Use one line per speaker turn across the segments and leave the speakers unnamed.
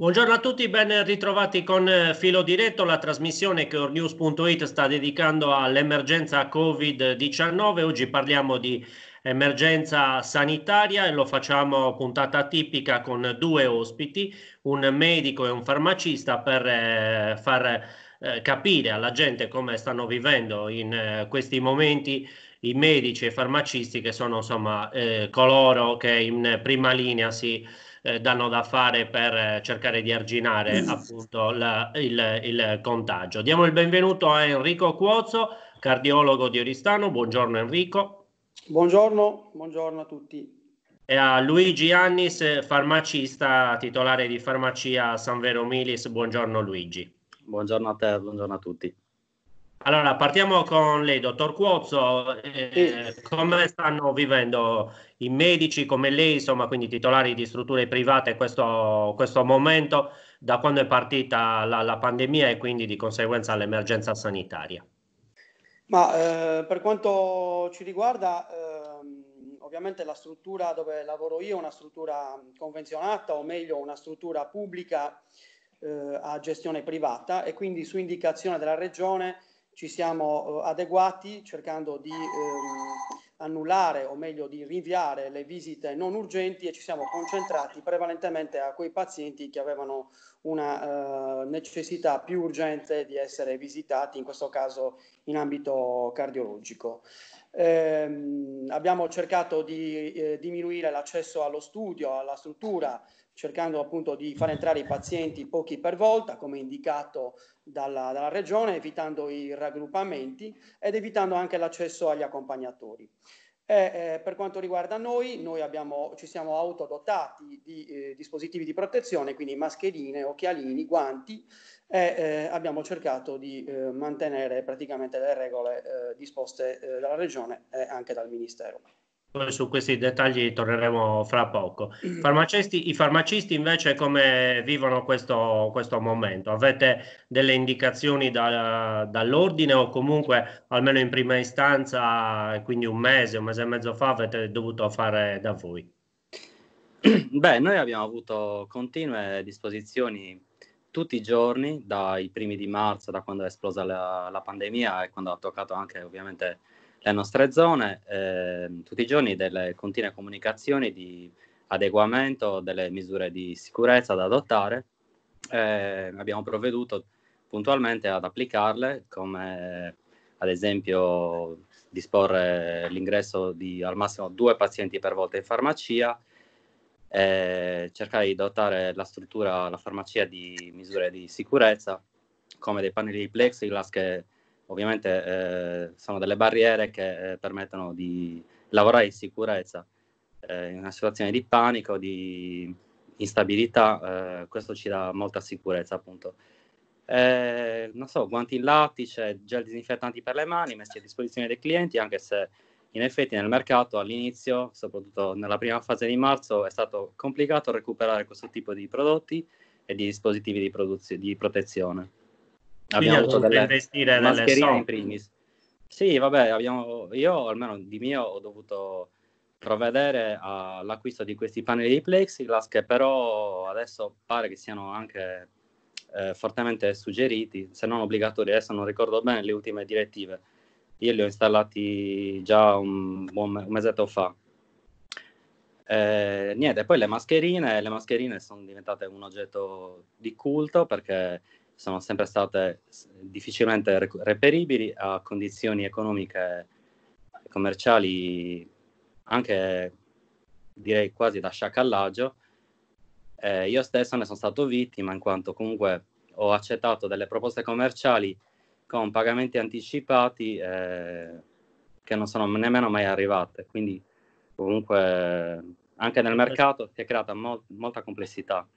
Buongiorno a tutti, ben ritrovati con eh, Filo Diretto, la trasmissione che Ornews.it sta dedicando all'emergenza Covid-19. Oggi parliamo di emergenza sanitaria e lo facciamo puntata tipica con due ospiti, un medico e un farmacista per eh, far eh, capire alla gente come stanno vivendo in eh, questi momenti i medici e i farmacisti che sono insomma eh, coloro che in prima linea si eh, danno da fare per eh, cercare di arginare mm. appunto la, il, il, contagio. Diamo il benvenuto a Enrico Cuozzo, cardiologo di Oristano. Buongiorno Enrico.
Buongiorno, buongiorno a tutti.
E a Luigi Annis, farmacista titolare di farmacia San Vero Milis. Buongiorno Luigi.
Buongiorno a te, buongiorno a tutti.
Allora, partiamo con lei, dottor Cuozzo. Eh, come stanno vivendo i medici come lei, insomma, quindi titolari di strutture private, questo, questo momento da quando è partita la, la, pandemia e quindi di conseguenza l'emergenza sanitaria?
Ma eh, per quanto ci riguarda, eh, ovviamente la struttura dove lavoro io è una struttura convenzionata, o meglio una struttura pubblica eh, a gestione privata e quindi su indicazione della regione ci siamo eh, adeguati cercando di ehm, annullare o meglio di rinviare le visite non urgenti e ci siamo concentrati prevalentemente a quei pazienti che avevano una eh, necessità più urgente di essere visitati, in questo caso in ambito cardiologico. Eh, abbiamo cercato di eh, diminuire l'accesso allo studio, alla struttura, cercando appunto di far entrare i pazienti pochi per volta, come indicato dalla, dalla regione, evitando i raggruppamenti ed evitando anche l'accesso agli accompagnatori. E, eh, per quanto riguarda noi, noi abbiamo, ci siamo autodotati di eh, dispositivi di protezione, quindi mascherine, occhialini, guanti e eh, abbiamo cercato di eh, mantenere praticamente le regole eh, disposte eh, dalla regione e anche dal Ministero.
Poi su questi dettagli torneremo fra poco. Farmacisti, I farmacisti invece come vivono questo, questo momento? Avete delle indicazioni da, dall'ordine o comunque almeno in prima istanza, quindi un mese, un mese e mezzo fa, avete dovuto fare da voi?
Beh, noi abbiamo avuto continue disposizioni tutti i giorni, dai primi di marzo, da quando è esplosa la, la pandemia e quando ha toccato anche ovviamente le nostre zone, eh, tutti i giorni delle continue comunicazioni di adeguamento delle misure di sicurezza da adottare. Eh, abbiamo provveduto puntualmente ad applicarle, come ad esempio disporre l'ingresso di al massimo due pazienti per volta in farmacia, eh, cercare di dotare la struttura, la farmacia di misure di sicurezza, come dei pannelli di plexiglass che ovviamente eh, sono delle barriere che eh, permettono di lavorare in sicurezza eh, in una situazione di panico, di instabilità, eh, questo ci dà molta sicurezza appunto. Eh, non so, guanti in lattice, gel disinfettanti per le mani messi a disposizione dei clienti, anche se in effetti nel mercato all'inizio, soprattutto nella prima fase di marzo, è stato complicato recuperare questo tipo di prodotti e di dispositivi di, produz- di protezione abbiamo delle investire mascherine in primis. Sì, vabbè, abbiamo, io almeno di mio ho dovuto provvedere all'acquisto di questi pannelli di plexiglass che però adesso pare che siano anche eh, fortemente suggeriti, se non obbligatori, adesso non ricordo bene le ultime direttive. Io li ho installati già un, buon, un mesetto fa. Eh, niente, poi le mascherine, le mascherine sono diventate un oggetto di culto perché sono sempre state difficilmente reperibili a condizioni economiche e commerciali anche direi quasi da sciacallaggio. Eh, io stesso ne sono stato vittima in quanto comunque ho accettato delle proposte commerciali con pagamenti anticipati eh, che non sono nemmeno mai arrivate. Quindi comunque anche nel mercato si è creata mo- molta complessità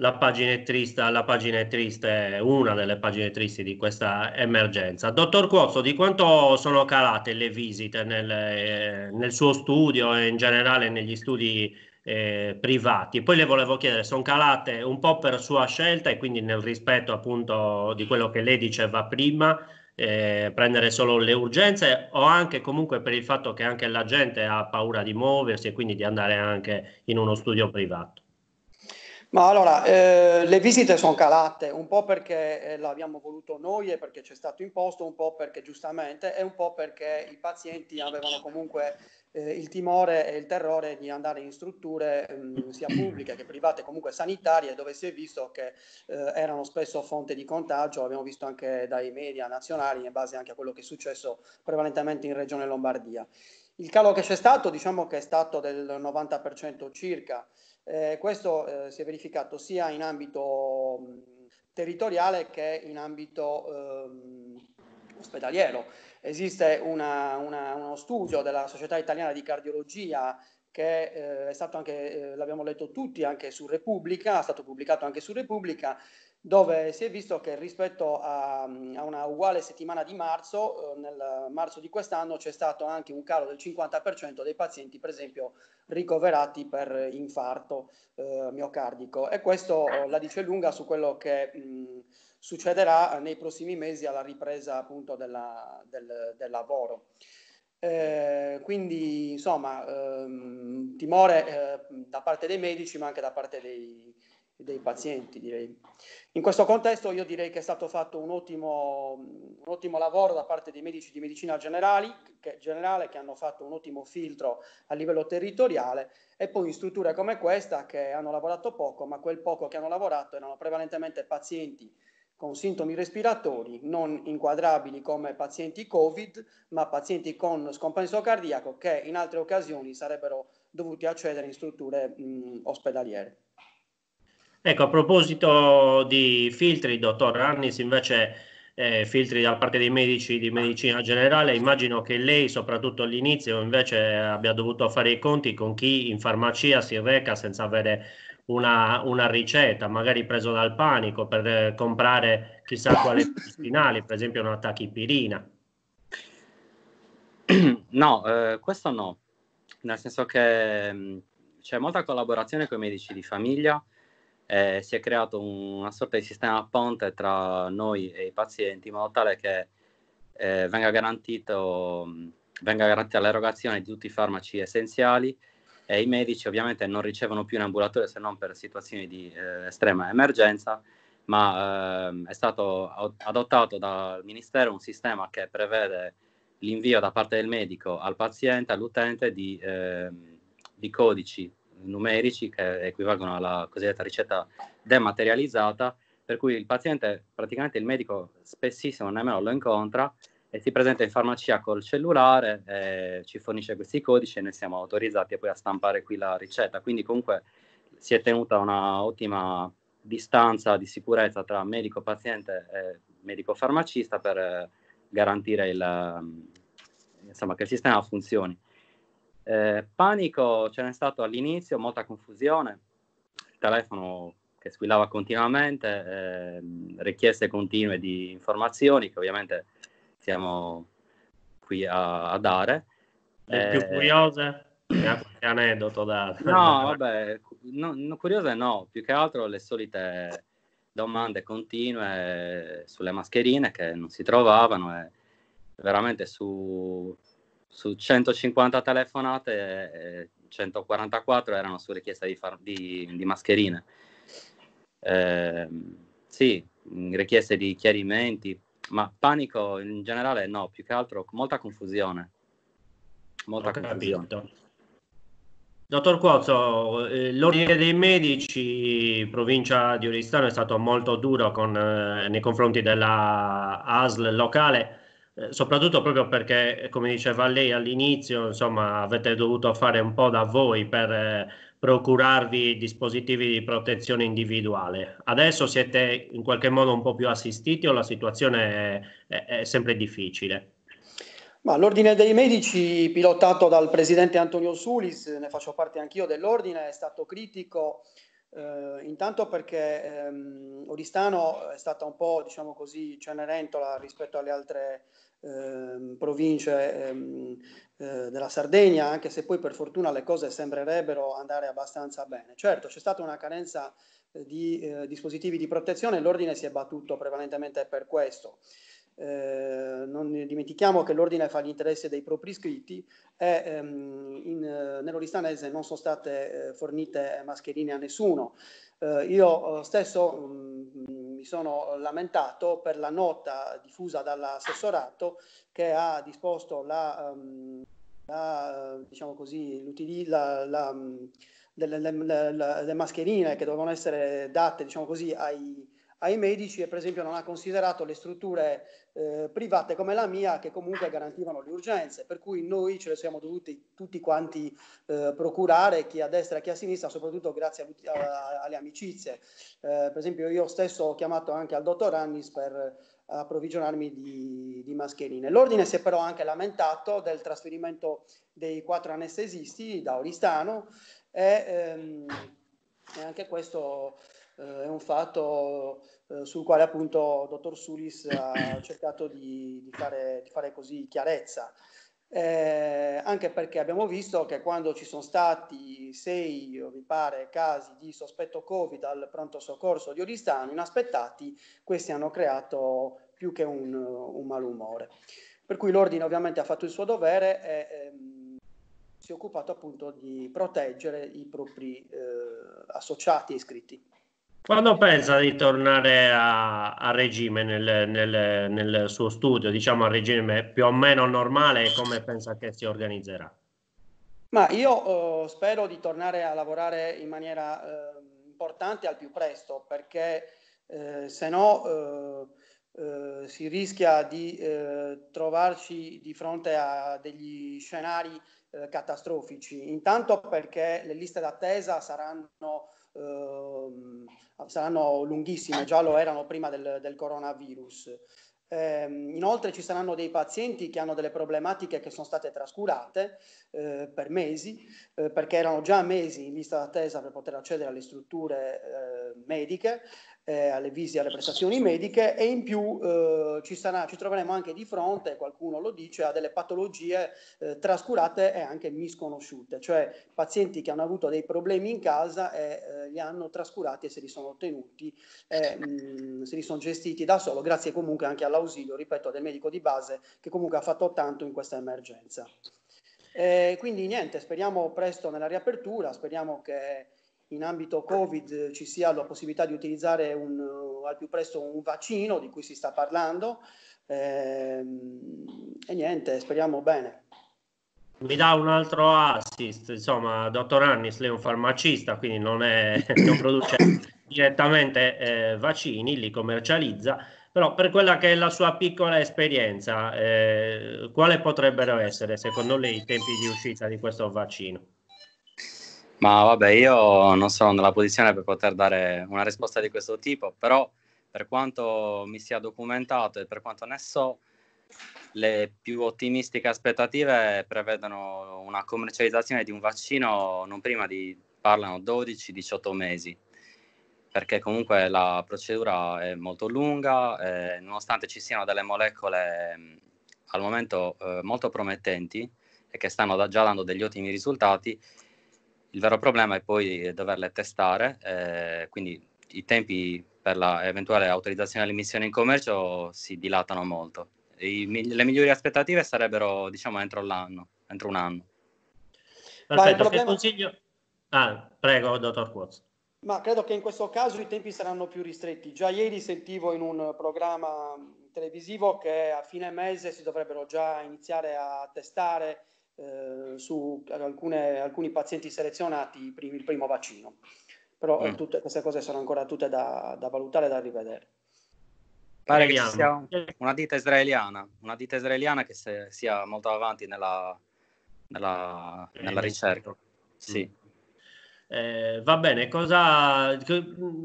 la pagina è triste, la pagina è triste, una delle pagine tristi di questa emergenza. Dottor Cuozzo, di quanto sono calate le visite nel, eh, nel suo studio e in generale negli studi eh, privati? Poi le volevo chiedere, sono calate un po' per sua scelta e quindi nel rispetto appunto di quello che lei diceva prima, eh, prendere solo le urgenze o anche comunque per il fatto che anche la gente ha paura di muoversi e quindi di andare anche in uno studio privato?
Ma allora, eh, le visite sono calate, un po' perché eh, l'abbiamo voluto noi e perché ci è stato imposto, un po' perché giustamente e un po' perché i pazienti avevano comunque eh, il timore e il terrore di andare in strutture mh, mm, sia pubbliche che private, comunque sanitarie, dove si è visto che eh, erano spesso fonte di contagio, l'abbiamo visto anche dai media nazionali, in base anche a quello che è successo prevalentemente in Regione Lombardia. Il calo che c'è stato, diciamo che è stato del 90% circa, eh, questo eh, si è verificato sia in ambito mh, territoriale che in ambito ehm, ospedaliero. Esiste una, una, uno studio della Società Italiana di Cardiologia che eh, è stato anche, eh, l'abbiamo letto tutti anche su Repubblica, è stato pubblicato anche su Repubblica, dove si è visto che rispetto a, a una uguale settimana di marzo, eh, nel marzo di quest'anno c'è stato anche un calo del 50% dei pazienti, per esempio, ricoverati per infarto eh, miocardico. E questo eh, la dice lunga su quello che mh, succederà nei prossimi mesi alla ripresa appunto della, del, del lavoro. Eh, quindi insomma ehm, timore eh, da parte dei medici ma anche da parte dei, dei pazienti, direi. In questo contesto io direi che è stato fatto un ottimo, un ottimo lavoro da parte dei medici di medicina generali, che, generale che hanno fatto un ottimo filtro a livello territoriale e poi in strutture come questa che hanno lavorato poco, ma quel poco che hanno lavorato erano prevalentemente pazienti con sintomi respiratori non inquadrabili come pazienti Covid, ma pazienti con scompenso cardiaco che in altre occasioni sarebbero dovuti accedere in strutture mh, ospedaliere.
Ecco, a proposito di filtri, dottor Annis, invece eh, filtri da parte dei medici di medicina generale, immagino che lei, soprattutto all'inizio, invece abbia dovuto fare i conti con chi in farmacia si reca senza avere una, una ricetta, magari preso dal panico per eh, comprare chissà quale spinali, per esempio una tachipirina.
No, eh, questo no, nel senso che mh, mm, c'è molta collaborazione con i medici di famiglia eh, si è creato una sorta di sistema ponte tra noi e i pazienti in modo tale che eh, venga, garantito, venga garantita l'erogazione di tutti i farmaci essenziali e i medici ovviamente non ricevono più in ambulatorio se non per situazioni di eh, estrema emergenza, ma ehm, è stato adottato dal Ministero un sistema che prevede l'invio da parte del medico al paziente, all'utente di, ehm, di codici numerici che equivalgono alla cosiddetta ricetta dematerializzata, per cui il paziente, praticamente il medico spessissimo nemmeno lo incontra e si presenta in farmacia col cellulare, eh, ci fornisce questi codici e noi siamo autorizzati poi a stampare qui la ricetta. Quindi comunque si è tenuta una ottima distanza di sicurezza tra medico paziente e medico farmacista per eh, garantire il, insomma, che il sistema funzioni. Eh, panico ce n'è stato all'inizio, molta confusione, il telefono che squillava continuamente, eh, richieste continue di informazioni che ovviamente siamo qui a, a dare.
Le più eh, curiose? qualche aneddoto da...
No, vabbè, no, no, curiose no, più che altro le solite domande continue sulle mascherine che non si trovavano e veramente su su 150 telefonate, 144 eh, erano su richiesta di, far, di, di mascherine. Eh, sì, richieste di chiarimenti, ma panico in generale no, più che altro molta confusione.
Molta confusione. Dottor Cuozzo, eh, l'ordine dei medici provincia di Oristano è stato molto duro con, eh, nei confronti della ASL locale eh, soprattutto proprio perché, come diceva lei all'inizio, insomma, avete dovuto fare un po' da voi per procurarvi dispositivi di protezione individuale. Adesso siete in qualche modo un po' più assistiti o la situazione è, è, è sempre difficile?
Ma l'ordine dei medici, pilotato dal presidente Antonio Sulis, ne faccio parte anch'io dell'ordine, è stato critico eh, intanto perché ehm, Oristano è stata un po', diciamo così, cenerentola rispetto alle altre ehm, province ehm, eh, della Sardegna, anche se poi per fortuna le cose sembrerebbero andare abbastanza bene. Certo, c'è stata una carenza eh, di eh, dispositivi di protezione, l'ordine si è battuto prevalentemente per questo. Eh, non dimentichiamo che l'ordine fa gli interessi dei propri iscritti e ehm, in, nell'Oristanese non sono state eh, fornite mascherine a nessuno. Eh, io stesso mh, mm, mi sono lamentato per la nota diffusa dall'assessorato che ha disposto la, um, la diciamo così, la, la, delle, le, le, mascherine che dovevano essere date diciamo così, ai, ai medici e per esempio non ha considerato le strutture eh, private come la mia che comunque garantivano le urgenze, per cui noi ce le siamo dovuti tutti quanti eh, procurare, chi a destra e chi a sinistra, soprattutto grazie a, a, alle amicizie. Eh, per esempio io stesso ho chiamato anche al dottor Annis per approvvigionarmi di, di, mascherine. L'ordine si è però anche lamentato del trasferimento dei quattro anestesisti da Oristano e, ehm, e anche questo eh, è un fatto eh, sul quale appunto dottor Sulis ha cercato di, di, fare, di fare, così chiarezza. Eh, anche perché abbiamo visto che quando ci sono stati sei, mi pare, casi di sospetto Covid al pronto soccorso di Oristano, inaspettati, questi hanno creato più che un, un malumore. Per cui l'ordine ovviamente ha fatto il suo dovere e ehm, si è occupato appunto di proteggere i propri eh, associati e iscritti.
Quando pensa di tornare a, a regime nel, nel, nel, suo studio, diciamo a regime più o meno normale, come pensa che si organizzerà?
Ma io eh, spero di tornare a lavorare in maniera eh, importante al più presto, perché eh, se no eh, eh, si rischia di eh, trovarci di fronte a degli scenari catastrofici. Intanto perché le liste d'attesa saranno saranno lunghissime, già lo erano prima del, del coronavirus. Eh, inoltre ci saranno dei pazienti che hanno delle problematiche che sono state trascurate eh, per mesi, eh, perché erano già mesi in lista d'attesa per poter accedere alle strutture eh, mediche eh, alle visite, alle prestazioni mediche e in più eh, ci, sarà, ci, troveremo anche di fronte, qualcuno lo dice, a delle patologie eh, trascurate e anche misconosciute, cioè pazienti che hanno avuto dei problemi in casa e eh, li hanno trascurati e se li sono ottenuti, mh, mm, se li sono gestiti da solo, grazie comunque anche all'ausilio, ripeto, del medico di base che comunque ha fatto tanto in questa emergenza. Eh, quindi niente, speriamo presto nella riapertura, speriamo che in ambito Covid ci sia la possibilità di utilizzare un, al più presto un vaccino di cui si sta parlando ehm, e niente, speriamo bene.
Mi dà un altro assist, insomma, dottor Annis, lei è un farmacista, quindi non, è, non produce direttamente eh, vaccini, li commercializza, però per quella che è la sua piccola esperienza, eh, quale potrebbero essere secondo lei i tempi di uscita di questo vaccino?
Ma vabbè, io non sono nella posizione per poter dare una risposta di questo tipo, però per quanto mi sia documentato e per quanto ne so, le più ottimistiche aspettative prevedono una commercializzazione di un vaccino non prima di, parlano 12-18 mesi, perché comunque la procedura è molto lunga, eh, nonostante ci siano delle molecole mh, al momento eh, molto promettenti e che stanno da, già dando degli ottimi risultati, il vero problema è poi doverle testare, eh, quindi i tempi per l'eventuale autorizzazione all'emissione in commercio si dilatano molto. I, le migliori aspettative sarebbero, diciamo, entro l'anno, entro un anno.
Perfetto, problema... che consiglio... Ah, prego, dottor Quoz.
Ma credo che in questo caso i tempi saranno più ristretti. Già ieri sentivo in un programma televisivo che a fine mese si dovrebbero già iniziare a testare eh, su alcune, alcuni pazienti selezionati il primo vaccino. Però eh, mm. tutte queste cose sono ancora tutte da, da valutare e da rivedere.
Pare che ci sia una ditta israeliana, una ditta israeliana che se, sia molto avanti nella, nella, nella ricerca. Sì.
Eh, va bene, cosa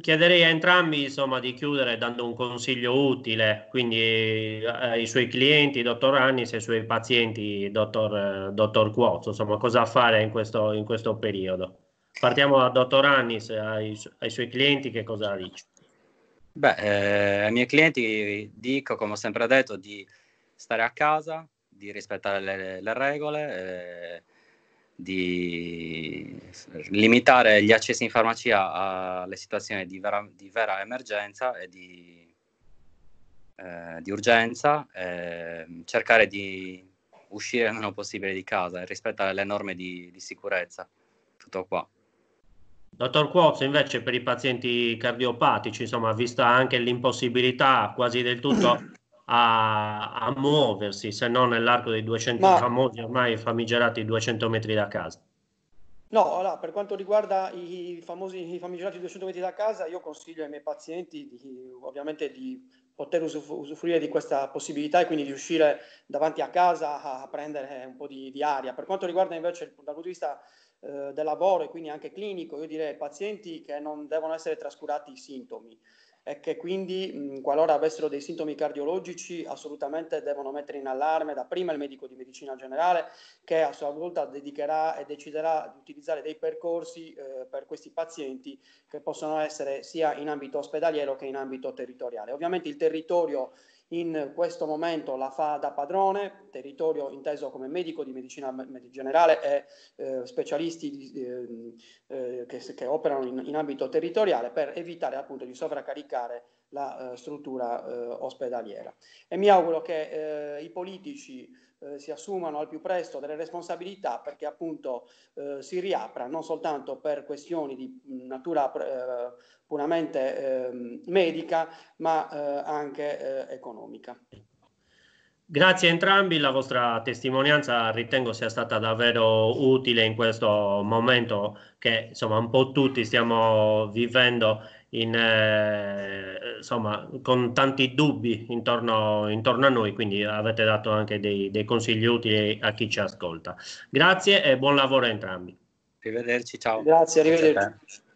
chiederei a entrambi insomma, di chiudere dando un consiglio utile, quindi eh, ai suoi clienti, dottor Annis, e ai suoi pazienti, dottor, dottor Quoz, insomma, cosa fare in questo, in questo periodo. Partiamo da dottor Annis, ai, ai suoi clienti, che cosa dice?
Beh, eh, ai miei clienti dico, come ho sempre detto, di stare a casa, di rispettare le, le regole eh, di limitare gli accessi in farmacia alle situazioni di vera, di vera emergenza e di, eh, di urgenza, eh, cercare di uscire il meno possibile di casa rispetto alle norme di, di sicurezza. Tutto qua.
Dottor Quoz, invece per i pazienti cardiopatici, insomma, vista anche l'impossibilità quasi del tutto a, a muoversi, se non nell'arco dei 200 Ma... famosi ormai famigerati 200 metri da casa.
No, allora, per quanto riguarda i famosi i famigerati 200 metri da casa, io consiglio ai miei pazienti di, ovviamente di poter usufruire di questa possibilità e quindi di uscire davanti a casa a, prendere un po' di, di, aria. Per quanto riguarda invece dal punto di vista eh, del lavoro e quindi anche clinico, io direi ai pazienti che non devono essere trascurati i sintomi e che quindi mh, qualora avessero dei sintomi cardiologici assolutamente devono mettere in allarme dapprima il medico di medicina generale che a sua volta dedicherà e deciderà di utilizzare dei percorsi eh, per questi pazienti che possono essere sia in ambito ospedaliero che in ambito territoriale. Ovviamente il territorio in questo momento la fa da padrone, territorio inteso come medico di medicina generale e eh, specialisti di, eh, eh, che, che, operano in, in, ambito territoriale per evitare appunto di sovraccaricare la eh, struttura eh, ospedaliera. E mi auguro che eh, i politici si assumano al più presto delle responsabilità perché appunto si riapra non soltanto per questioni di natura puramente ehm, medica ma anche economica.
Grazie a entrambi, la vostra testimonianza ritengo sia stata davvero utile in questo momento che insomma un po' tutti stiamo vivendo in, eh, insomma, con tanti dubbi intorno, intorno, a noi, quindi avete dato anche dei, dei consigli utili a chi ci ascolta. Grazie e buon lavoro a entrambi.
Arrivederci, ciao.
Grazie, arrivederci.